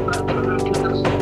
But for to